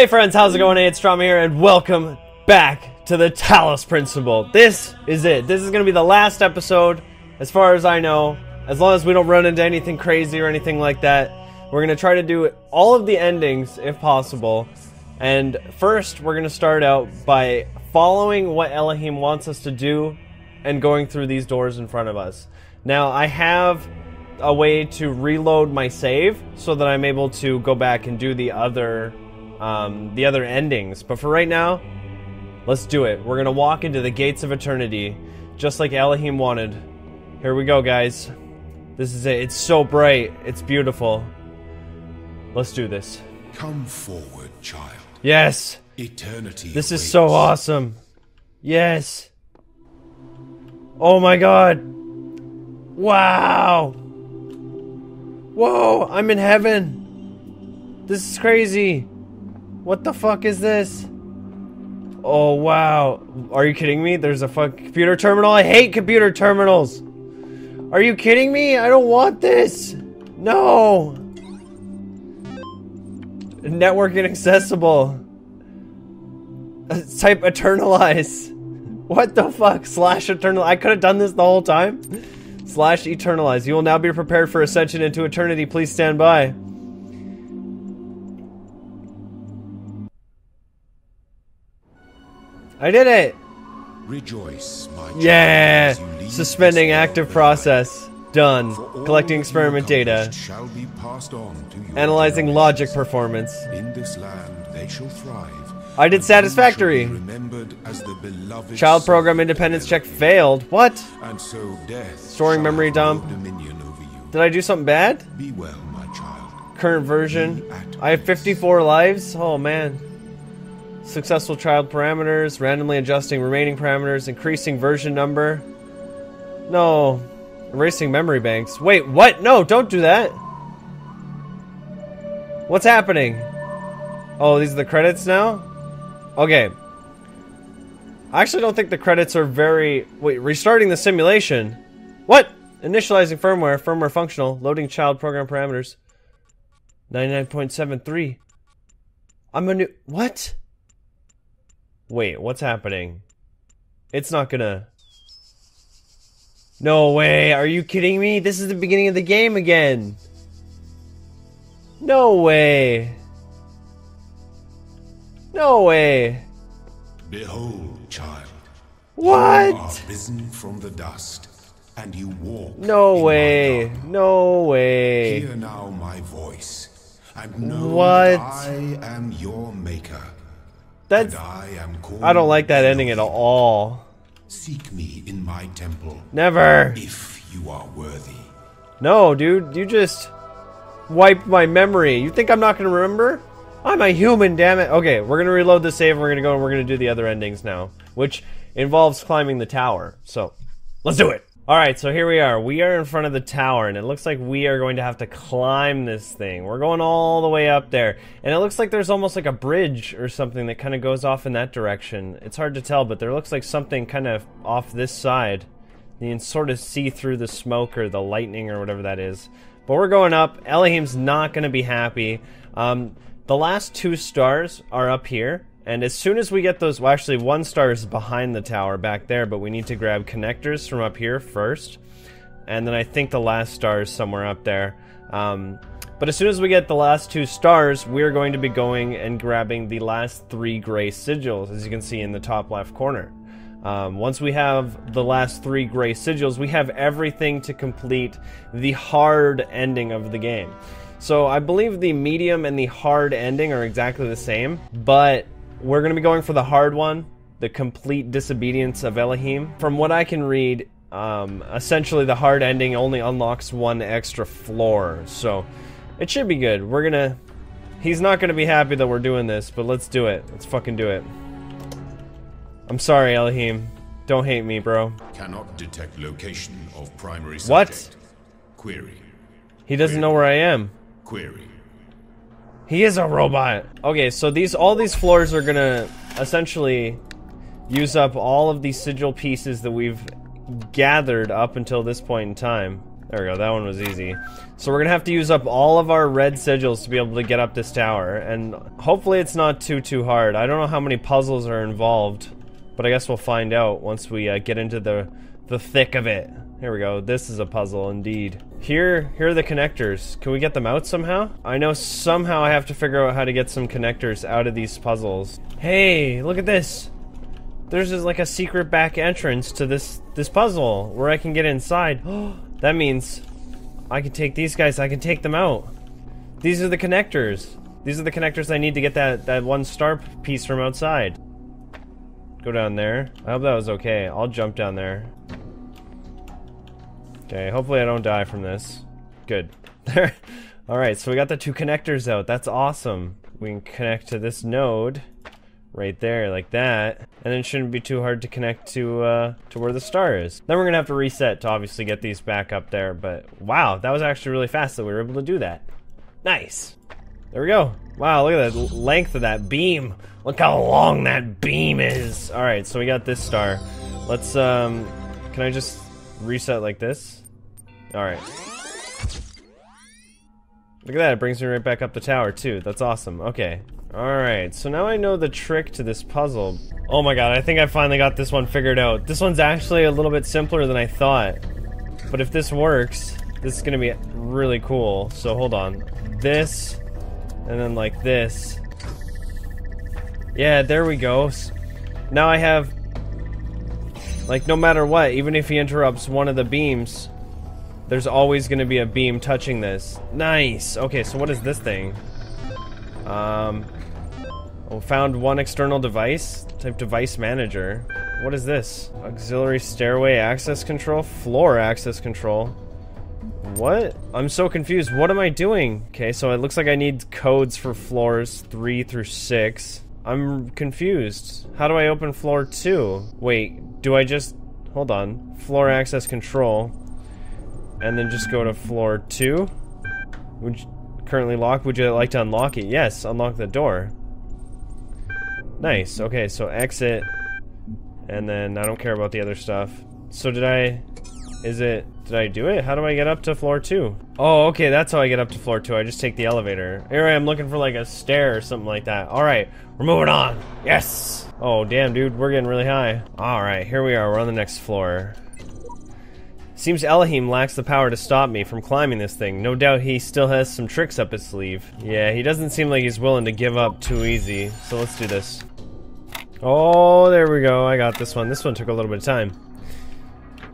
Hey friends, how's it going? Hey, it's Trauma here, and welcome back to the Talos Principle. This is it. This is going to be the last episode, as far as I know. As long as we don't run into anything crazy or anything like that, we're going to try to do all of the endings if possible. And first, we're going to start out by following what Elohim wants us to do and going through these doors in front of us. Now, I have a way to reload my save so that I'm able to go back and do the other um, the other endings. But for right now, let's do it. We're gonna walk into the gates of eternity, just like Elohim wanted. Here we go, guys. This is it. It's so bright. It's beautiful. Let's do this. Come forward, child. Yes. Eternity. This is so awesome. Yes. Oh my god. Wow. Whoa, I'm in heaven. This is crazy. What the fuck is this? Oh wow. Are you kidding me? There's a fuck computer terminal. I hate computer terminals. Are you kidding me? I don't want this. No. Network inaccessible. Uh, Type eternalize. What the fuck? Slash eternal. I could have done this the whole time. Slash eternalize. You will now be prepared for ascension into eternity. Please stand by. I did it. Rejoice, my child. Yeah. as you leave Suspending active process. Done. Collecting experiment data. Shall be passed on to your Analyzing logic performance. In this land, they shall thrive. I did satisfactory. remembered as the beloved Child program independence check failed. What? And so death Storing memory dump. dominion over you. Did I do something bad? Be well, my child. Current version. I have peace. 54 lives. Oh man. Successful child parameters, randomly adjusting remaining parameters, increasing version number. No. Erasing memory banks. Wait, what? No, don't do that. What's happening? Oh, these are the credits now? Okay. I actually don't think the credits are very. Wait, restarting the simulation. What? Initializing firmware, firmware functional, loading child program parameters. 99.73. I'm a new. What? Wait, what's happening? It's not gonna. No way, are you kidding me? This is the beginning of the game again. No way. No way. Behold, child. What? You are risen from the dust, and you walk. No way. No way. Hear now my voice, and know What? I am your maker. That's. I am I don't like that ending at all. Seek me in my temple, Never. if you are worthy. No, dude, you just wiped my memory. You think I'm not gonna remember? I'm a human, damn it. Okay, we're gonna reload the save. And we're gonna go and we're gonna do the other endings now, which involves climbing the tower. So, let's do it. All right, so here we are. We are in front of the tower, and it looks like we are going to have to climb this thing. We're going all the way up there, and it looks like there's almost like a bridge or something that kind of goes off in that direction. It's hard to tell, but there looks like something kind of off this side. You can sort of see through the smoke or the lightning or whatever that is. But we're going up. Elohim's not going to be happy. Um, the last two stars are up here. And as soon as we get those, well, actually, one star is behind the tower back there, but we need to grab connectors from up here first. And then I think the last star is somewhere up there. Um, but as soon as we get the last two stars, we're going to be going and grabbing the last three gray sigils, as you can see in the top left corner. Um, once we have the last three gray sigils, we have everything to complete the hard ending of the game. So I believe the medium and the hard ending are exactly the same, but we're going to be going for the hard one, the complete disobedience of Elohim. From what I can read, um, essentially the hard ending only unlocks one extra floor, so it should be good. We're gonna. He's not gonna be happy that we're doing this, but let's do it. Let's fucking do it. I'm sorry, Elohim. Don't hate me, bro. Cannot detect location of primary subject. What? Query. He doesn't know where I am. Query. He is a robot. Okay, so these all these floors are gonna essentially use up all of these sigil pieces that we've gathered up until this point in time. There we go, that one was easy. So we're gonna have to use up all of our red sigils to be able to get up this tower, and hopefully it's not too, too hard. I don't know how many puzzles are involved, but I guess we'll find out once we uh, get into the, the thick of it. Here we go, this is a puzzle indeed. Here, here are the connectors. Can we get them out somehow? I know somehow I have to figure out how to get some connectors out of these puzzles. Hey, look at this! There's just like a secret back entrance to this this puzzle where I can get inside. that means I can take these guys, I can take them out. These are the connectors. These are the connectors I need to get that, that one star piece from outside. Go down there. I hope that was okay. I'll jump down there. Okay, hopefully I don't die from this. Good. There. Alright, so we got the two connectors out. That's awesome. We can connect to this node right there like that and it shouldn't be too hard to connect to uh, to where the star is then we're gonna have to reset to obviously get these back up there but wow that was actually really fast that we were able to do that nice there we go wow look at the length of that beam look how long that beam is all right so we got this star let's um can I just reset like this all right Look at that, it brings me right back up the tower too. That's awesome. Okay. Alright, so now I know the trick to this puzzle. Oh my god, I think I finally got this one figured out. This one's actually a little bit simpler than I thought. But if this works, this is gonna be really cool. So hold on. This, and then like this. Yeah, there we go. Now I have, like no matter what, even if he interrupts one of the beams, there's always gonna be a beam touching this. Nice! Okay, so what is this thing? Um, Oh, found one external device. Type device manager. What is this? Auxiliary stairway access control? Floor access control. What? I'm so confused. What am I doing? Okay, so it looks like I need codes for floors 3 through 6. I'm confused. How do I open floor 2? Wait, do I just... Hold on. Floor access control. And then just go to floor 2? which currently locked? Would you like to unlock it? Yes, unlock the door. Nice. Okay, so exit. And then I don't care about the other stuff. So did I... Is it... Did I do it? How do I get up to floor 2? Oh, okay, that's how I get up to floor 2. I just take the elevator. Here I am looking for like a stair or something like that. Alright, we're moving on. Yes! Oh, damn, dude, we're getting really high. Alright, here we are. We're on the next floor. Seems Elohim lacks the power to stop me from climbing this thing. No doubt he still has some tricks up his sleeve. Yeah, he doesn't seem like he's willing to give up too easy. So let's do this. Oh, there we go. I got this one. This one took a little bit of time.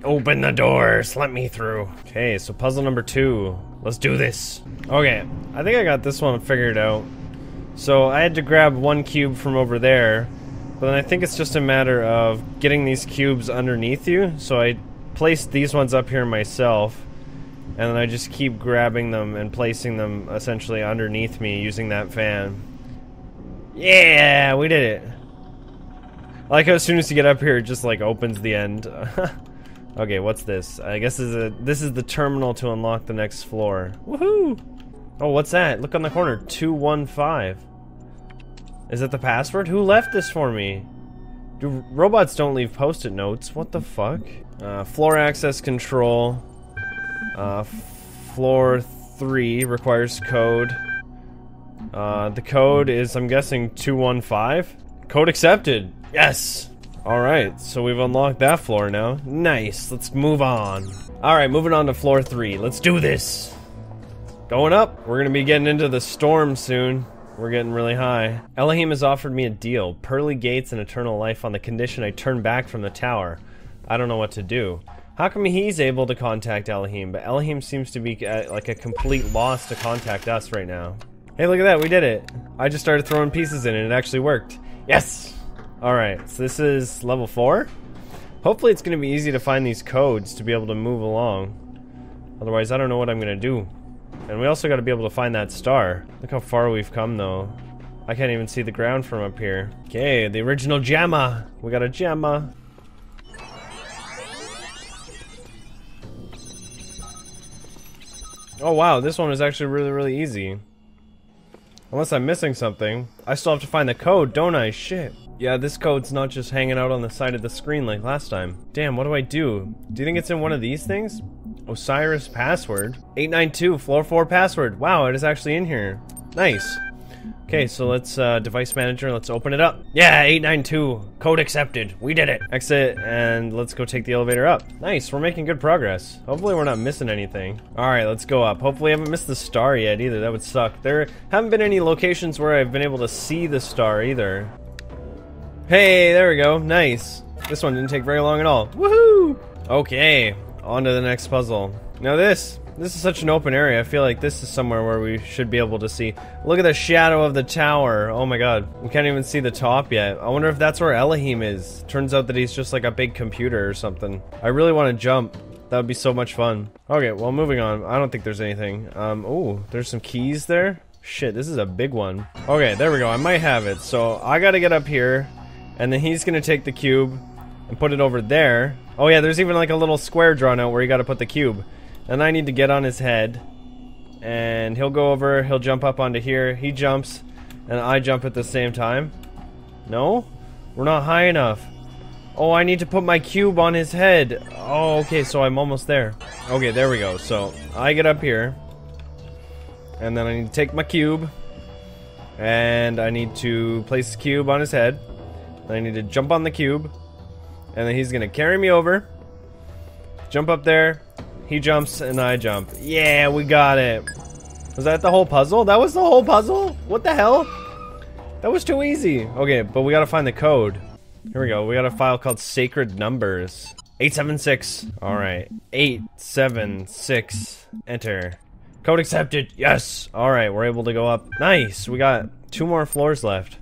Open the doors. Let me through. Okay, so puzzle number two. Let's do this. Okay, I think I got this one figured out. So I had to grab one cube from over there, but then I think it's just a matter of getting these cubes underneath you. So I placed these ones up here myself, and then I just keep grabbing them and placing them essentially underneath me using that fan. Yeah, we did it. I like how as soon as you get up here, it just like opens the end. okay, what's this? I guess this is, a, this is the terminal to unlock the next floor. Woohoo! Oh, what's that? Look on the corner. 215. Is that the password? Who left this for me? Do robots don't leave post-it notes? What the fuck? Uh, floor access control. Uh, floor 3 requires code. Uh, the code is, I'm guessing, 215? Code accepted. Yes! Alright, so we've unlocked that floor now. Nice, let's move on. Alright, moving on to floor 3. Let's do this! Going up! We're gonna be getting into the storm soon. We're getting really high. Elohim has offered me a deal. Pearly gates and eternal life on the condition I turn back from the tower. I don't know what to do. How come he's able to contact Elohim, but Elohim seems to be at, uh, like a complete loss to contact us right now? Hey, look at that, we did it. I just started throwing pieces in and it actually worked. Yes! Alright, so this is level 4? Hopefully it's going to be easy to find these codes to be able to move along. Otherwise, I don't know what I'm going to do. And we also got to be able to find that star. Look how far we've come, though. I can't even see the ground from up here. Okay, the original Gemma. We got a Gemma. Oh wow, this one was actually really, really easy. Unless I'm missing something. I still have to find the code, don't I? Shit. Yeah, this code's not just hanging out on the side of the screen like last time. Damn, what do I do? Do you think it's in one of these things? Osiris password. 892, floor 4 password. Wow, it is actually in here. Nice. Okay, so let's, uh, device manager, let's open it up. Yeah, 892, code accepted. We did it. Exit, and let's go take the elevator up. Nice, we're making good progress. Hopefully we're not missing anything. Alright, let's go up. Hopefully I haven't missed the star yet either, that would suck. There haven't been any locations where I've been able to see the star either. Hey, there we go, nice. This one didn't take very long at all. Woohoo! Okay, on to the next puzzle. Now this, this is such an open area. I feel like this is somewhere where we should be able to see. Look at the shadow of the tower. Oh my god. We can't even see the top yet. I wonder if that's where Elohim is. Turns out that he's just like a big computer or something. I really want to jump. That would be so much fun. Okay, well, moving on. I don't think there's anything. Um, oh, there's some keys there. Shit, this is a big one. Okay, there we go. I might have it. So I gotta get up here, and then he's gonna take the cube and put it over there. Oh yeah, there's even like a little square drawn out where you gotta put the cube. And I need to get on his head. And he'll go over, he'll jump up onto here. He jumps, and I jump at the same time. No? We're not high enough. Oh, I need to put my cube on his head. Oh, okay, so I'm almost there. Okay, there we go. So, I get up here. And then I need to take my cube. And I need to place the cube on his head. Then I need to jump on the cube. And then he's gonna carry me over. Jump up there. He jumps and I jump. Yeah, we got it. Was that the whole puzzle? That was the whole puzzle? What the hell? That was too easy. Okay, but we gotta find the code. Here we go. We got a file called Sacred Numbers. 876. Alright. 876. Enter. Code accepted. Yes. Alright, we're able to go up. Nice. We got two more floors left.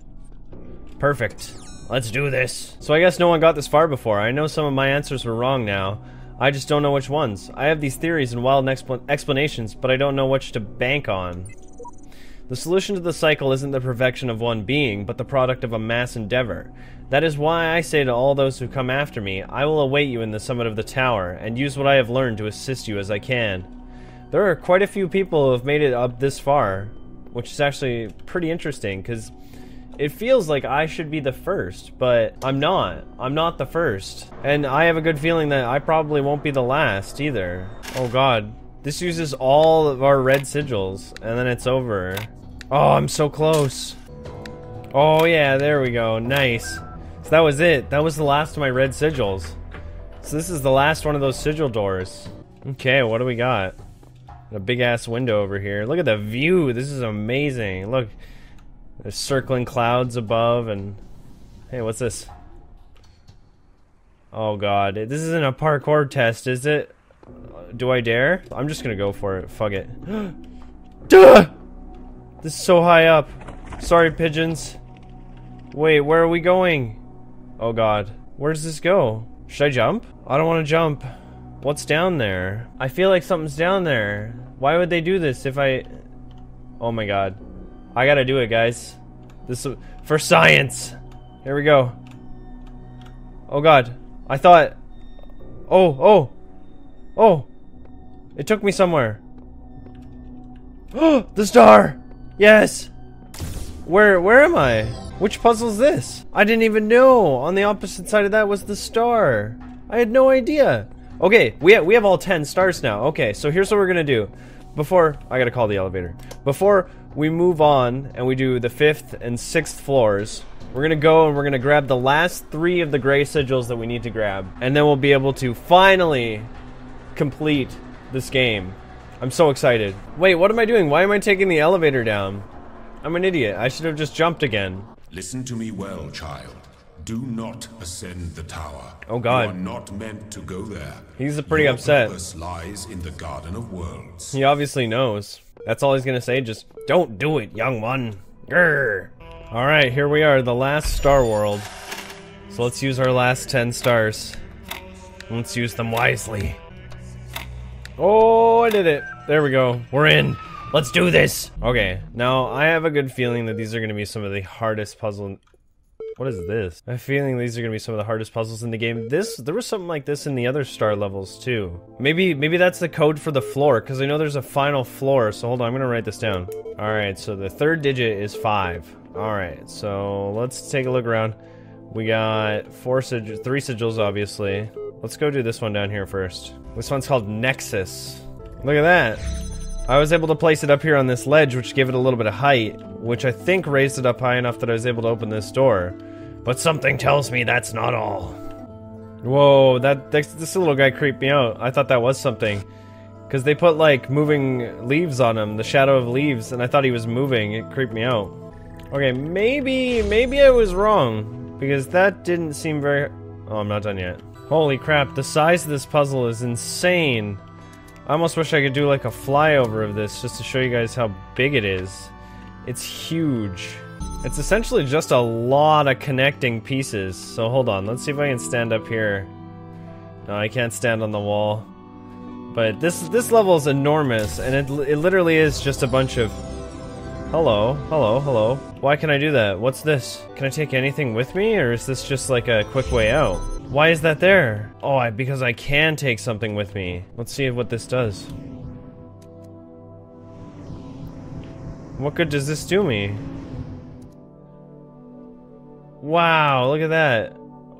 Perfect. Let's do this. So I guess no one got this far before. I know some of my answers were wrong now. I just don't know which ones. I have these theories and wild expl explanations, but I don't know which to bank on. The solution to the cycle isn't the perfection of one being, but the product of a mass endeavor. That is why I say to all those who come after me, I will await you in the summit of the tower, and use what I have learned to assist you as I can. There are quite a few people who have made it up this far, which is actually pretty interesting, because it feels like I should be the first, but I'm not. I'm not the first. And I have a good feeling that I probably won't be the last either. Oh god. This uses all of our red sigils, and then it's over. Oh, I'm so close. Oh yeah, there we go. Nice. So that was it. That was the last of my red sigils. So this is the last one of those sigil doors. Okay, what do we got? A big ass window over here. Look at the view. This is amazing. Look. There's circling clouds above and... Hey, what's this? Oh god, this isn't a parkour test, is it? Do I dare? I'm just gonna go for it. Fuck it. Duh! This is so high up. Sorry, pigeons. Wait, where are we going? Oh god. Where does this go? Should I jump? I don't want to jump. What's down there? I feel like something's down there. Why would they do this if I... Oh my god. I gotta do it, guys. This for science. Here we go. Oh god. I thought... Oh, oh. Oh. It took me somewhere. Oh, the star! Yes! Where, where am I? Which puzzle is this? I didn't even know. On the opposite side of that was the star. I had no idea. Okay, we we have all 10 stars now. Okay, so here's what we're gonna do. Before, I gotta call the elevator. Before we move on and we do the fifth and sixth floors, we're gonna go and we're gonna grab the last three of the gray sigils that we need to grab. And then we'll be able to finally complete this game. I'm so excited. Wait, what am I doing? Why am I taking the elevator down? I'm an idiot. I should have just jumped again. Listen to me well, child. Do not ascend the tower. Oh God! You are not meant to go there. He's pretty Your upset. Purpose lies in the Garden of Worlds. He obviously knows. That's all he's gonna say. Just don't do it, young one. Grr. All right, here we are, the last Star World. So let's use our last ten stars. Let's use them wisely. Oh, I did it. There we go. We're in. Let's do this. Okay, now I have a good feeling that these are gonna be some of the hardest puzzle what is this? I have a feeling these are gonna be some of the hardest puzzles in the game. This, there was something like this in the other star levels too. Maybe, maybe that's the code for the floor, because I know there's a final floor, so hold on, I'm gonna write this down. Alright, so the third digit is five. Alright, so let's take a look around. We got four sig three sigils obviously. Let's go do this one down here first. This one's called Nexus. Look at that. I was able to place it up here on this ledge, which gave it a little bit of height, which I think raised it up high enough that I was able to open this door. But something tells me that's not all. Whoa, that this, little guy creeped me out. I thought that was something. Because they put, like, moving leaves on him, the shadow of leaves, and I thought he was moving. It creeped me out. Okay, maybe, maybe I was wrong. Because that didn't seem very... Oh, I'm not done yet. Holy crap, the size of this puzzle is insane. I almost wish I could do like a flyover of this just to show you guys how big it is. It's huge. It's essentially just a lot of connecting pieces. So hold on, let's see if I can stand up here. No, I can't stand on the wall. But this this level is enormous, and it, it literally is just a bunch of... Hello, hello, hello. Why can I do that? What's this? Can I take anything with me, or is this just like a quick way out? Why is that there? Oh, I, because I can take something with me. Let's see what this does. What good does this do me? Wow, look at that.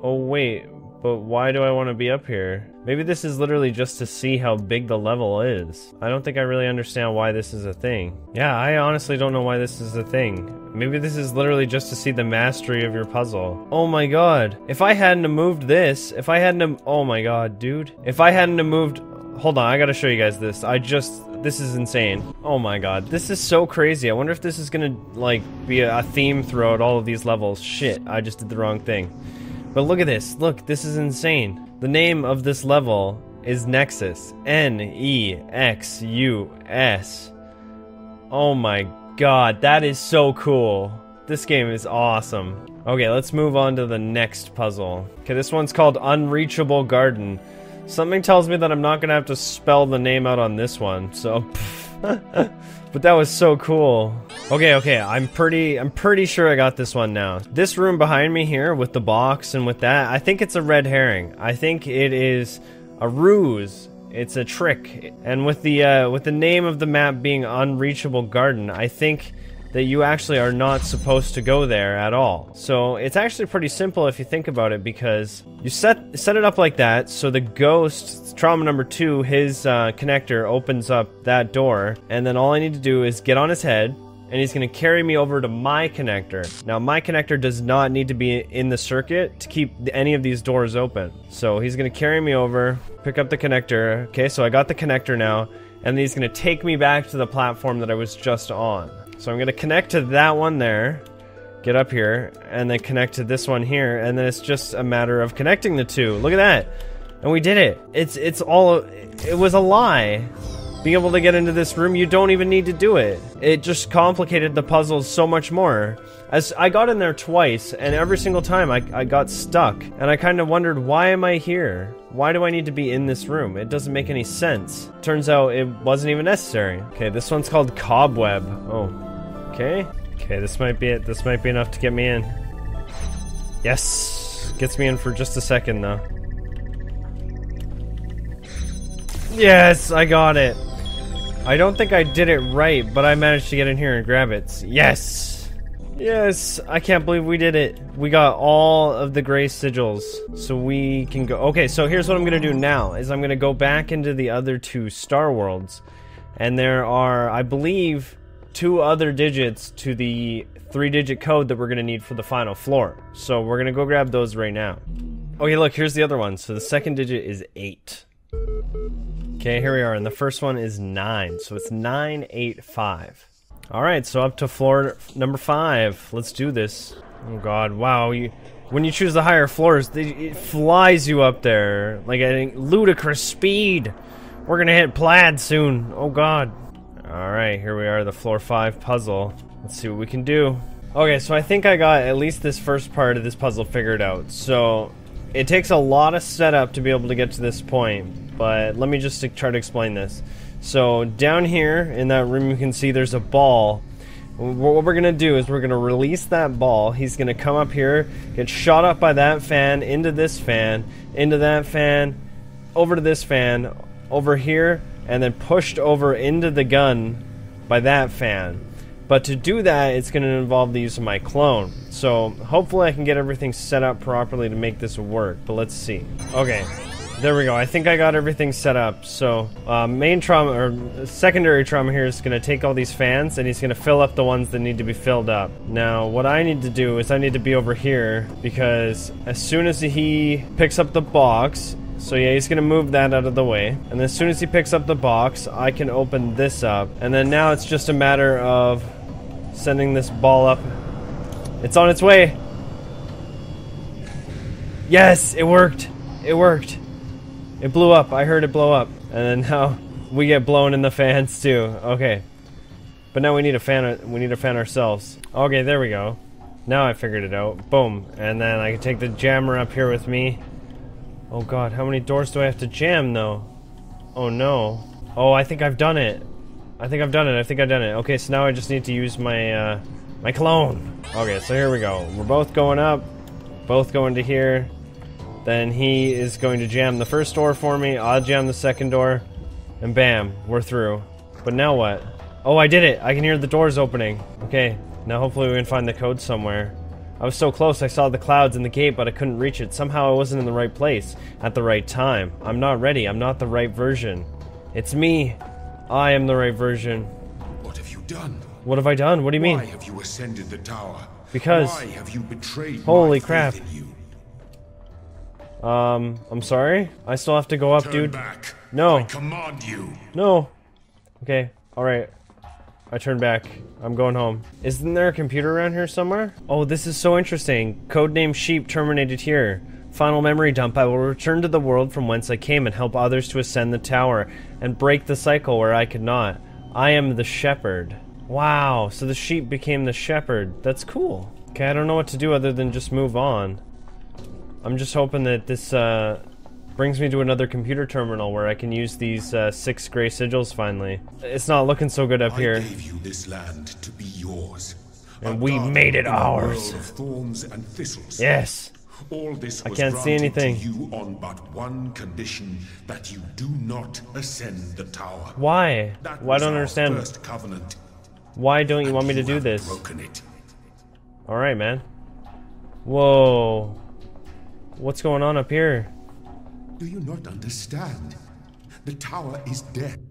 Oh, wait. But why do I want to be up here? Maybe this is literally just to see how big the level is. I don't think I really understand why this is a thing. Yeah, I honestly don't know why this is a thing. Maybe this is literally just to see the mastery of your puzzle. Oh my god. If I hadn't moved this, if I hadn't Oh my god, dude. If I hadn't moved Hold on, I gotta show you guys this. I just this is insane. Oh my god, this is so crazy. I wonder if this is gonna, like, be a, theme throughout all of these levels. Shit, I just did the wrong thing. But look at this. Look, this is insane. The name of this level is Nexus. N-E-X-U-S. Oh my god, that is so cool. This game is awesome. Okay, let's move on to the next puzzle. Okay, this one's called Unreachable Garden. Something tells me that I'm not gonna have to spell the name out on this one, so... but that was so cool. Okay, okay, I'm pretty, I'm pretty sure I got this one now. This room behind me here with the box and with that, I think it's a red herring. I think it is a ruse. It's a trick. And with the, uh, with the name of the map being Unreachable Garden, I think that you actually are not supposed to go there at all. So it's actually pretty simple if you think about it because you set set it up like that so the ghost, trauma number two, his uh, connector opens up that door and then all I need to do is get on his head and he's going to carry me over to my connector. Now my connector does not need to be in the circuit to keep any of these doors open. So he's going to carry me over, pick up the connector. Okay, so I got the connector now and he's going to take me back to the platform that I was just on. So I'm going to connect to that one there, get up here, and then connect to this one here, and then it's just a matter of connecting the two. Look at that. And we did it. It's it's all it was a lie. Being able to get into this room, you don't even need to do it. It just complicated the puzzles so much more. As I got in there twice, and every single time I, I got stuck, and I kind of wondered, why am I here? Why do I need to be in this room? It doesn't make any sense. Turns out it wasn't even necessary. Okay, this one's called Cobweb. Oh, Okay. Okay, this might be it. This might be enough to get me in. Yes! Gets me in for just a second, though. Yes! I got it! I don't think I did it right, but I managed to get in here and grab it. Yes! Yes! I can't believe we did it. We got all of the gray sigils. So we can go... Okay, so here's what I'm gonna do now, is I'm gonna go back into the other two Star Worlds. And there are, I believe, two other digits to the three digit code that we're to need for the final floor. So we're to go grab those right now. Okay, look, here's the other one. So the second digit is 8. Okay, here we are. And the first one is 9. So it's 985. Alright, so up to floor number 5. Let's do this. Oh god, wow. You, when you choose the higher floors, they, it flies you up there. Like a ludicrous speed. We're gonna hit plaid soon. Oh god. Alright, here we are, the floor 5 puzzle. Let's see what we can do. Okay, so I think I got at least this first part of this puzzle figured out. So, it takes a lot of setup to be able to get to this point, but let me just try to explain this. So, down here in that room you can see there's a ball. What we're to do is we're to release that ball. He's to come up here, get shot up by that fan, into this fan, into that fan, over to this fan, over here, and then pushed over into the gun by that fan. But to do that, it's going to involve the use of my clone. So hopefully I can get everything set up properly to make this work, but let's see. Okay, There we go. I think I got everything set up. So, uh, main trauma, or secondary trauma here is going to take all these fans and he's going to fill up the ones that need to be filled up. Now, what I need to do is I need to be over here because as soon as he picks up the box, so yeah, he's gonna move that out of the way. And as soon as he picks up the box, I can open this up. And then now it's just a matter of sending this ball up. It's on its way. Yes, it worked. It worked. It blew up. I heard it blow up. And then now we get blown in the fans too. Okay. But now we need a fan we need a fan ourselves. Okay, there we go. Now I figured it out. Boom. And then I can take the jammer up here with me. Oh god, how many doors do I have to jam though? Oh no. Oh, I think I've done it. I think I've done it. I think I've done it. Okay, so now I just need to use my uh my clone. Okay, so here we go. We're both going up. Both going to here. Then he is going to jam the first door for me. I'll jam the second door. And bam, we're through. But now what? Oh, I did it! I can hear the doors opening. Okay, now hopefully we can find the code somewhere. I was so close I saw the clouds and the gate, but I couldn't reach it. Somehow I wasn't in the right place at the right time. I'm not ready. I'm not the right version. It's me. I am the right version. What have you done? What have I done? What do you mean? Why have you ascended the tower? Because- Why have you betrayed Holy my crap. faith in you? Um, I'm sorry? I still have to go up, Turn dude. back. No. I command you. No. Okay, alright. I turn back. I'm going home. Isn't there a computer around here somewhere? Oh, this is so interesting. Codename Sheep terminated here. Final memory dump. I will return to the world from whence I came and help others to ascend the tower and break the cycle where I could not. I am the shepherd. Wow, so the sheep became the shepherd. That's cool. Okay, I don't know what to do other than just move on. I'm just hoping that this uh, brings me to another computer terminal where I can use these uh, six gray sigils finally. It's not looking so good up I here. gave you this land to be yours. And we made it ours. thorns and thistles. Yes. All this was can't see anything. you on but one condition: that you do not ascend the tower. Why? That I was don't understand. First covenant. Why don't you and want me to do this? All right, man. Whoa. What's going on up here? Do you not understand? The tower is dead.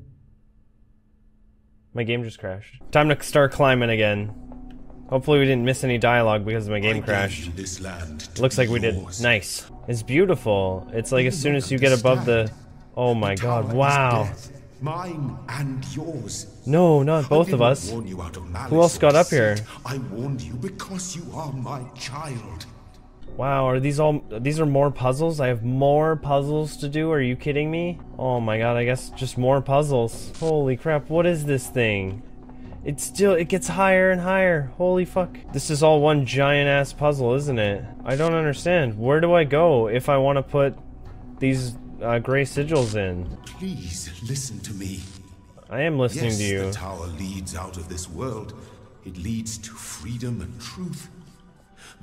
My game just crashed. Time to start climbing again. Hopefully we didn't miss any dialogue because my game gave crashed. this land Looks like we did. Nice. It's beautiful. It's like as soon as you get above the... Oh my The god, wow. Mine and yours. No, not both of us. warn you out of Who else got up here? I warned you because you are my child. Wow, are these all these are more puzzles? I have more puzzles to do. Are you kidding me? Oh my god, I guess just more puzzles. Holy crap, what is this thing? It still it gets higher and higher. Holy fuck. This is all one giant ass puzzle, isn't it? I don't understand. Where do I go if I want to put these uh, gray sigils in? Please listen to me. I am listening yes, to you. the tower leads out of this world. It leads to freedom and truth.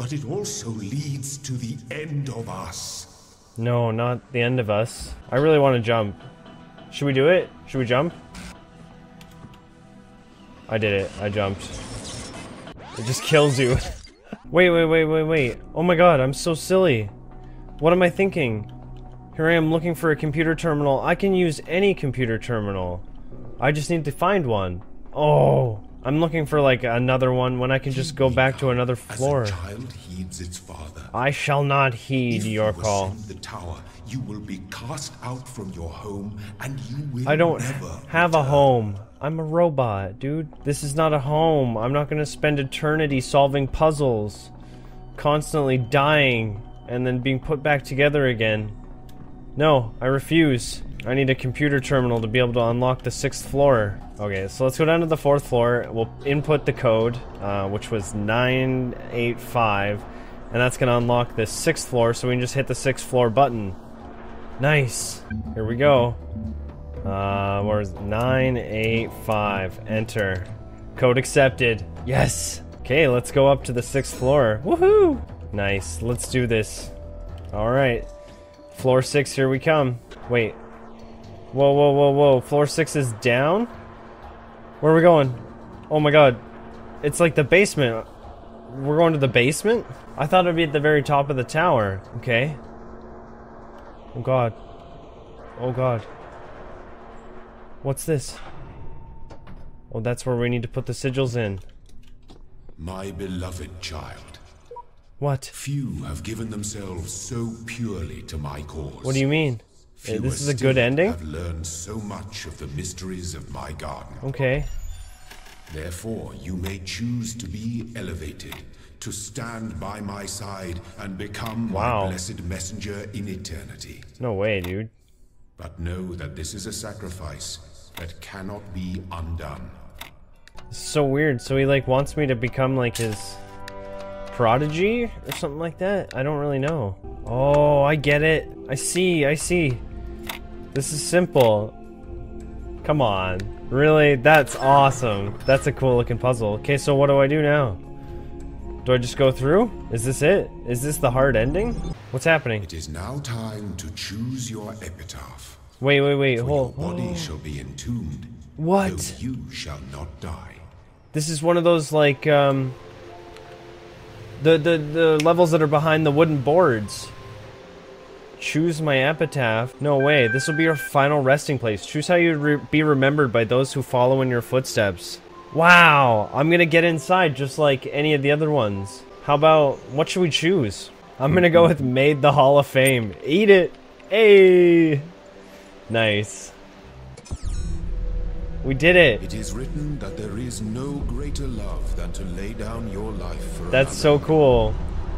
But it also leads to the end of us. No, not the end of us. I really want to jump. Should we do it? Should we jump? I did it. I jumped. It just kills you. wait, wait, wait, wait, wait. Oh my god, I'm so silly. What am I thinking? Here I am looking for a computer terminal. I can use any computer terminal. I just need to find one. Oh, I'm looking for like another one when I can just go back to another floor. Child heeds its father. I shall not heed If your you call. the tower, you will be cast out from your home, and you will I don't never have a home. I'm a robot, dude. This is not a home. I'm not gonna spend eternity solving puzzles, constantly dying, and then being put back together again. No, I refuse. I need a computer terminal to be able to unlock the sixth floor. Okay, so let's go down to the fourth floor. We'll input the code, uh, which was 985, and that's gonna unlock the sixth floor, so we can just hit the sixth floor button. Nice. Here we go. Uh, where's 985? Enter. Code accepted. Yes. Okay, let's go up to the sixth floor. Woohoo! Nice. Let's do this. Alright. Floor six, here we come. Wait. Whoa, whoa, whoa, whoa. Floor six is down? Where are we going? Oh my god. It's like the basement. We're going to the basement? I thought it'd be at the very top of the tower. Okay. Oh god. Oh god. What's this? Oh, that's where we need to put the sigils in. My beloved child, What? few have given themselves so purely to my cause. What do you mean? Fewer This is a good ending? I've learned so much of the mysteries of my garden. Okay. Therefore, you may choose to be elevated, to stand by my side and become Wow. my blessed messenger in eternity. No way, dude. But know that this is a sacrifice that cannot be undone. So weird. So he like wants me to become like his prodigy or something like that? I don't really know. Oh, I get it. I see. I see. This is simple. Come on. Really? That's awesome. That's a cool looking puzzle. Okay, so what do I do now? Do I just go through? Is this it? Is this the hard ending? What's happening? It is now time to choose your epitaph. Wait, wait, wait. For Hold. your body shall be entombed, What? you shall not die. This is one of those like um the the the levels that are behind the wooden boards. Choose my epitaph. No way. This will be your final resting place. Choose how you re be remembered by those who follow in your footsteps. Wow. I'm going to get inside just like any of the other ones. How about what should we choose? I'm going to go mm-hmm. with made the Hall of Fame. Eat it. Hey. Nice. We did it. It is written that there is no greater love than to lay down your life for That's so cool.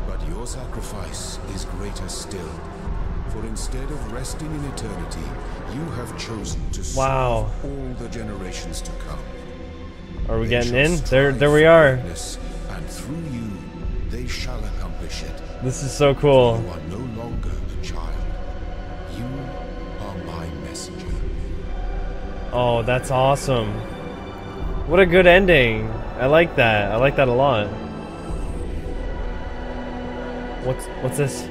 But your sacrifice is greater still. For instead of resting in eternity, you have chosen to serve Wow. all the generations to come. Are we They getting in? There there we are. And through you, they shall accomplish it. This is so cool. You are no longer a child. You are my messenger. Oh, that's awesome. What a good ending. I like that. I like that a lot. What's what's this?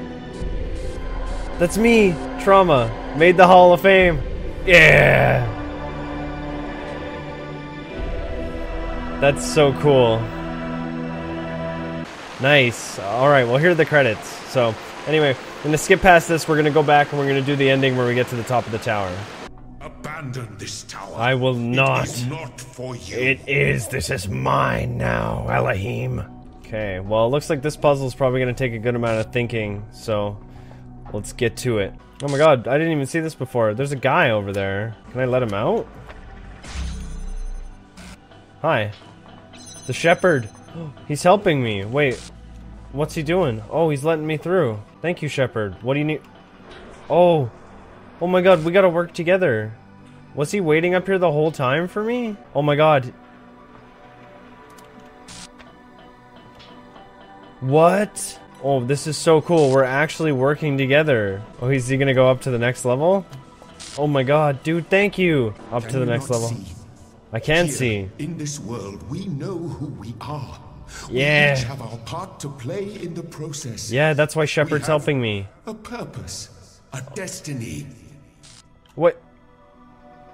That's me, Trauma. Made the Hall of Fame. Yeah. That's so cool. Nice. All right, well here are the credits. So, anyway, I'm to skip past this. We're going to go back and we're going to do the ending where we get to the top of the tower. Abandon this tower. I will not. It is not for you. It is. This is mine now, Elohim. Okay, well, it looks like this puzzle is probably going to take a good amount of thinking, so let's get to it. Oh my god, I didn't even see this before. There's a guy over there. Can I let him out? Hi. The shepherd. He's helping me. Wait, what's he doing? Oh, he's letting me through. Thank you, shepherd. What do you need? Oh. Oh my god, we gotta work together. Was he waiting up here the whole time for me? Oh my god. What? Oh, this is so cool. We're actually working together. Oh, is he gonna go up to the next level? Oh my god, dude, thank you. Up Can to the next level. see? I can Here, see. In this world, we know who we are. Yeah. We each have our part to play in the process. Yeah, that's why Shepherd's helping me. A purpose, a destiny. What?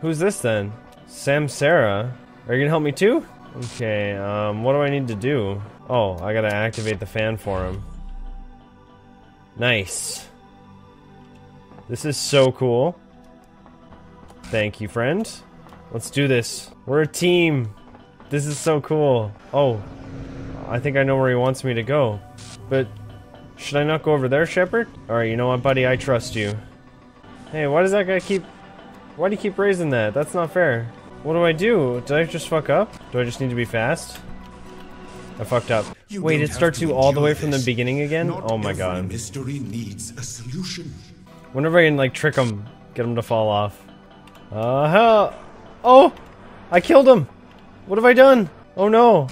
Who's this then? Samsara. Are you gonna help me too? Okay, um, what do I need to do? Oh, I gotta activate the fan for him. Nice. This is so cool. Thank you, friend. Let's do this. We're a team. This is so cool. Oh, I think I know where he wants me to go. But should I not go over there, Shepherd? Alright, you know what, buddy? I trust you. Hey, why does that guy keep... Why do you keep raising that? That's not fair. What do I do? Did I just fuck up? Do I just need to be fast? I fucked up. You Wait, it starts you all the way from the beginning again? Not oh my god. mystery needs a solution. Whenever I can, like, trick him, get him to fall off. Uh, hell. Oh! I killed him! What have I done? Oh no!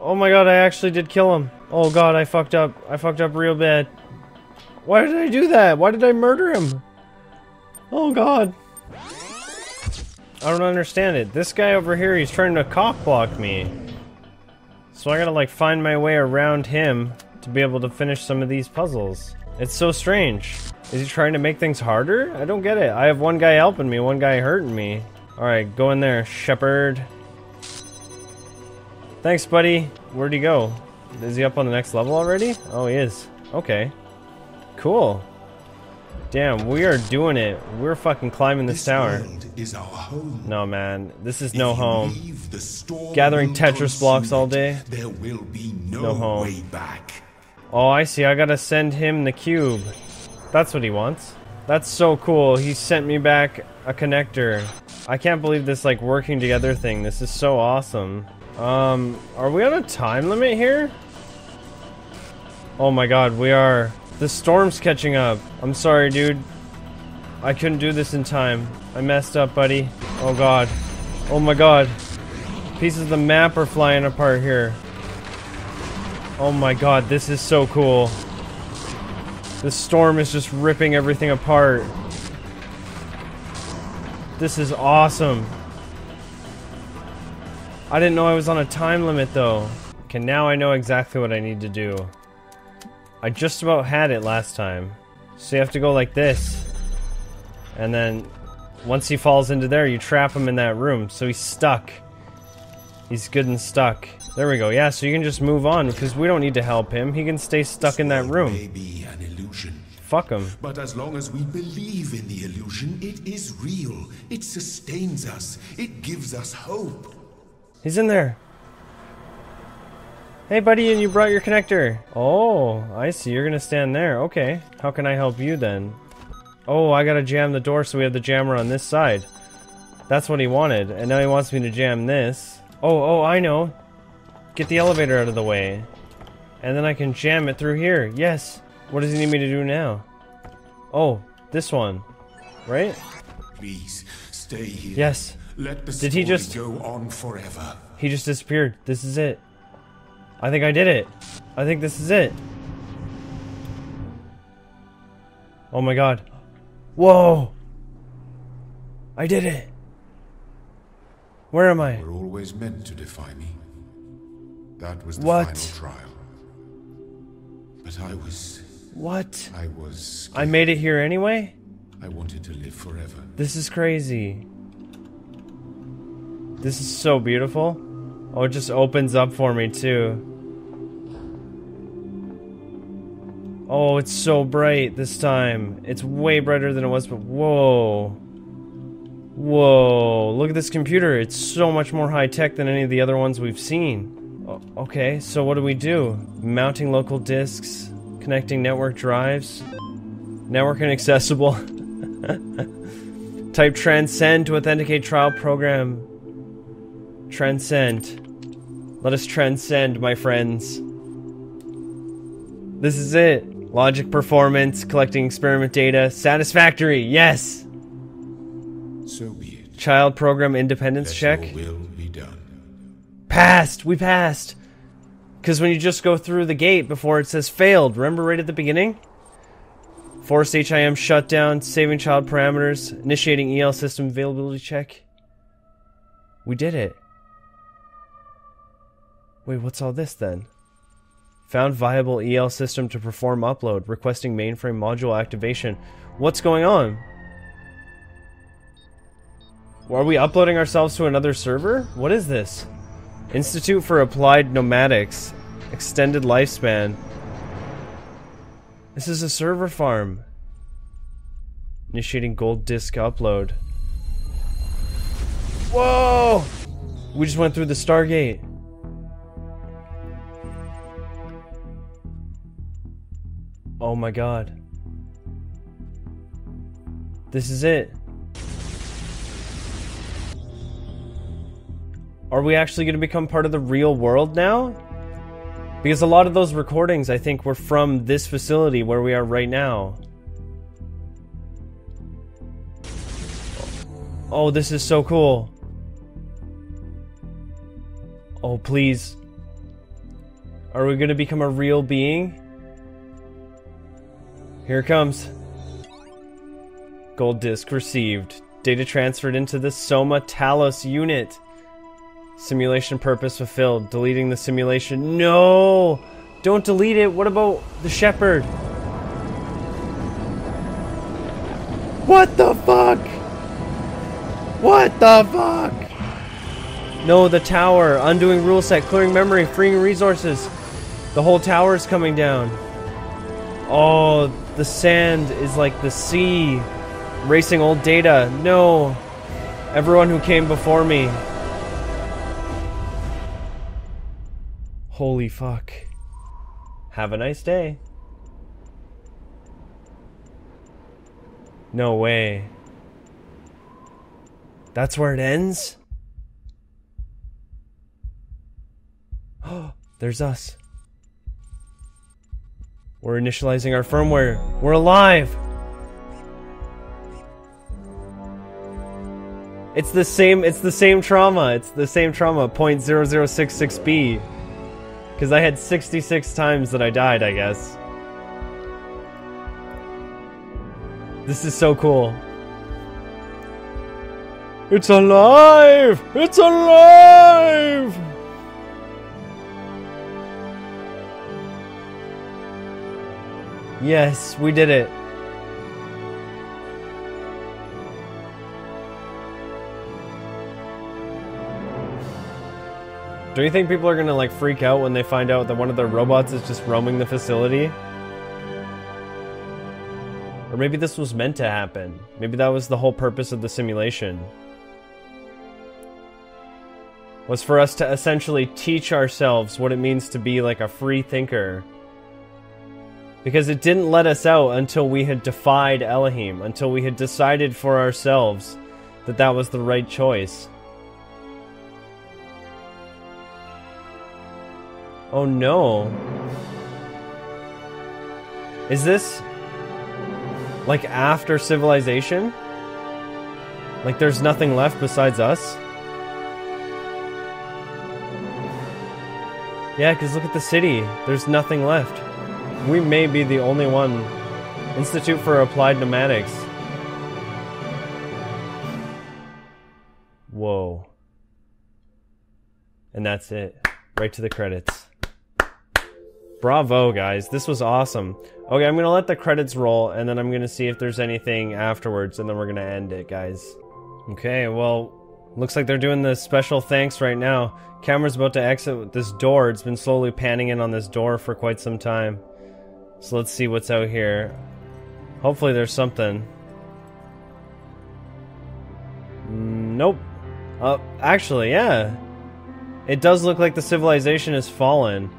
Oh my god, I actually did kill him. Oh god, I fucked up. I fucked up real bad. Why did I do that? Why did I murder him? Oh god. I don't understand it. This guy over here, he's trying to cock block me. So I gotta like find my way around him to be able to finish some of these puzzles. It's so strange. Is he trying to make things harder? I don't get it. I have one guy helping me, one guy hurting me. Alright, go in there, Shepherd. Thanks, buddy. Where'd he go? Is he up on the next level already? Oh, he is. Okay. Cool. Damn, we are doing it. We're fucking climbing this, This tower. is our home. No, man. This is If no home. the Gathering Tetris blocks all day. There will be no, No home. way back. Oh, I see. I gotta send him the cube. That's what he wants. That's so cool. He sent me back a connector. I can't believe this, like, working together thing. This is so awesome. Um, are we on a time limit here? Oh my god, we are. The storm's catching up. I'm sorry, dude. I couldn't do this in time. I messed up, buddy. Oh god. Oh my god. Pieces of the map are flying apart here. Oh my god, this is so cool. The storm is just ripping everything apart. This is awesome. I didn't know I was on a time limit though. Okay, now I know exactly what I need to do. I just about had it last time. So you have to go like this. And then once he falls into there, you trap him in that room. So he's stuck. He's good and stuck. There we go. Yeah, so you can just move on because we don't need to help him. He can stay stuck in that room. may be an illusion. Fuck him. But as long as we believe in the illusion, it is real. It sustains us. It gives us hope. He's in there. Hey, buddy, and you brought your connector. Oh, I see. You're gonna stand there. Okay. How can I help you then? Oh, I gotta jam the door so we have the jammer on this side. That's what he wanted. And now he wants me to jam this. Oh, oh, I know. Get the elevator out of the way. And then I can jam it through here. Yes. What does he need me to do now? Oh, this one. Right? Please, stay here. Yes. Let the Did he just- go on forever. He just disappeared. This is it. I think I did it. I think this is it. Oh my god. Whoa! I did it! Where am I? Were always meant to defy me. That was the What? final trial. But I was. What? I was. I made it here anyway? I wanted to live forever. This is crazy. This is so beautiful. Oh, it just opens up for me too. Oh, it's so bright this time. It's way brighter than it was, but whoa. Whoa, look at this computer. It's so much more high tech than any of the other ones we've seen. Okay, so what do we do? Mounting local disks, connecting network drives, network inaccessible. Type transcend to authenticate trial program. Transcend. Let us transcend, my friends. This is it. Logic performance, collecting experiment data, satisfactory, yes! So be it. Child program independence Let check. will be done. Passed! We passed! Because when you just go through the gate before it says failed, remember right at the beginning? Forced HIM shutdown, saving child parameters, initiating EL system availability check. We did it. Wait, what's all this then? Found viable EL system to perform upload, requesting mainframe module activation. What's going on? Are we uploading ourselves to another server? What is this? Institute for Applied Noematics. Extended lifespan. This is a server farm. Initiating gold disk upload. Whoa! We just went through the Stargate. Oh my god. This is it. Are we actually going to become part of the real world now? Because a lot of those recordings, I think, were from this facility where we are right now. Oh, this is so cool. Oh, please. Are we going to become a real being? Here comes. Gold disk received. Data transferred into the Soma Talos unit. Simulation purpose fulfilled. Deleting the simulation. No! Don't delete it. What about the shepherd? What the fuck? What the fuck? No, the tower. Undoing rule set. Clearing memory. Freeing resources. The whole tower is coming down. Oh, The sand is like the sea. Racing old data. No. Everyone who came before me. Holy fuck. Have a nice day. No way. That's where it ends? Oh, there's us. We're initializing our firmware. We're alive! It's the same it's the same trauma. It's the same trauma, 0.0066b. Cause I had 66 times that I died, I guess. This is so cool. It's alive! It's alive! Yes, we did it. Do you think people are gonna like freak out when they find out that one of their robots is just roaming the facility? Or maybe this was meant to happen. Maybe that was the whole purpose of the simulation. Was for us to essentially teach ourselves what it means to be like a free thinker. Because it didn't let us out until we had defied Elohim, until we had decided for ourselves that that was the right choice. Oh no. Is this like after civilization? Like there's nothing left besides us? Yeah, because look at the city. There's nothing left. We may be the only one. Institute for Applied Noematics. Whoa. And that's it. Right to the credits. Bravo, guys. This was awesome. Okay, I'm to let the credits roll, and then I'm to see if there's anything afterwards, and then we're to end it, guys. Okay, well, looks like they're doing the special thanks right now. Camera's about to exit this door. It's been slowly panning in on this door for quite some time. So let's see what's out here. Hopefully there's something. Mm, nope. Uh, actually, yeah. It does look like the civilization has fallen.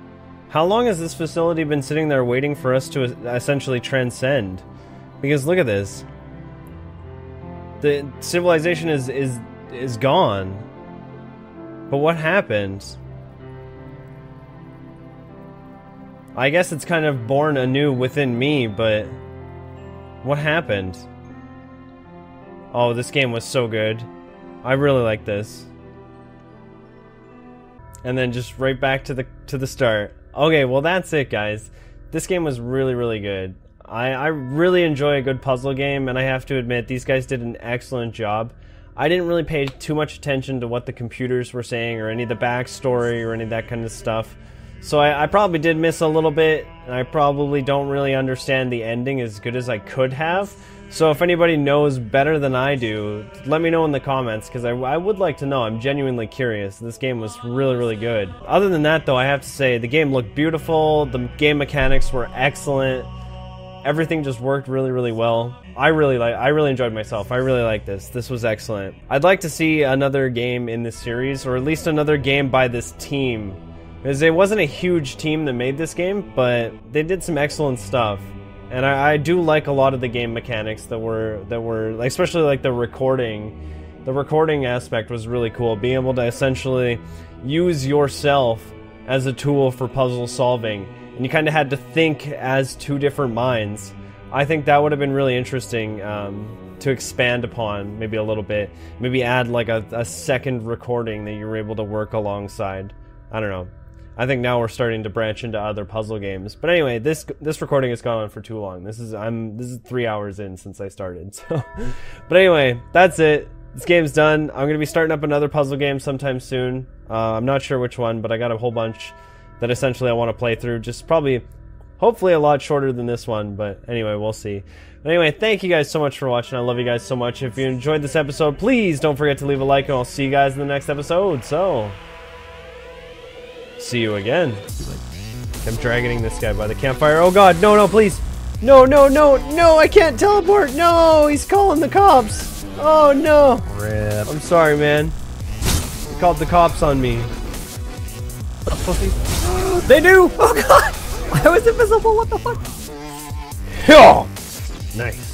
How long has this facility been sitting there waiting for us to essentially transcend? Because look at this. The civilization is is is gone. But what happened? I guess it's kind of born anew within me, but what happened? Oh, this game was so good. I really like this. And then just right back to the to the start. Okay, well that's it guys. This game was really really good. I, I really enjoy a good puzzle game and I have to admit these guys did an excellent job. I didn't really pay too much attention to what the computers were saying or any of the backstory or any of that kind of stuff. So I, I, probably did miss a little bit, and I probably don't really understand the ending as good as I could have. So if anybody knows better than I do, let me know in the comments, because I, I would like to know. I'm genuinely curious. This game was really, really good. Other than that, though, I have to say, the game looked beautiful, the game mechanics were excellent, everything just worked really, really well. I really like. I really enjoyed myself. I really like this. This was excellent. I'd like to see another game in this series, or at least another game by this team because it wasn't a huge team that made this game, but they did some excellent stuff. And I, I do like a lot of the game mechanics that were that were like, especially like the recording. The recording aspect was really cool. Being able to essentially use yourself as a tool for puzzle solving, and you kind of had to think as two different minds. I think that would have been really interesting um, to expand upon, maybe a little bit. Maybe add like a, a second recording that you were able to work alongside. I don't know. I think now we're starting to branch into other puzzle games. But anyway, this this recording has gone on for too long. This is I'm this is three hours in since I started. So, but anyway, that's it. This game's done. I'm gonna be starting up another puzzle game sometime soon. Uh, I'm not sure which one, but I got a whole bunch that essentially I want to play through. Just probably, hopefully, a lot shorter than this one. But anyway, we'll see. But anyway, thank you guys so much for watching. I love you guys so much. If you enjoyed this episode, please don't forget to leave a like, and I'll see you guys in the next episode. So see you again. I'm dragging this guy by the campfire. Oh god, no, no, please. No, no, no, no, I can't teleport. No, he's calling the cops. Oh, no. Rip. I'm sorry, man. He called the cops on me. Pussy. They do. Oh god! I was invisible, what the fuck? Yeah. Nice.